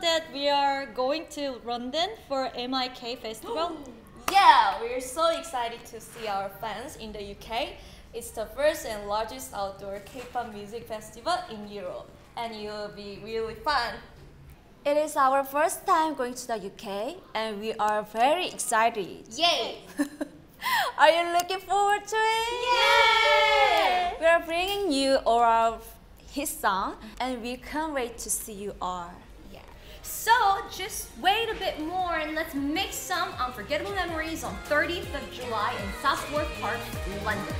that we are going to London for MIK Festival? Yeah, we're so excited to see our fans in the UK. It's the first and largest outdoor K-pop music festival in Europe, and it will be really fun. It is our first time going to the UK, and we are very excited. Yay! are you looking forward to it? Yay! We are bringing you all of his song, and we can't wait to see you all. Yeah. So just wait a bit more and let's make some unforgettable memories on 30th of July in Southwark Park, London.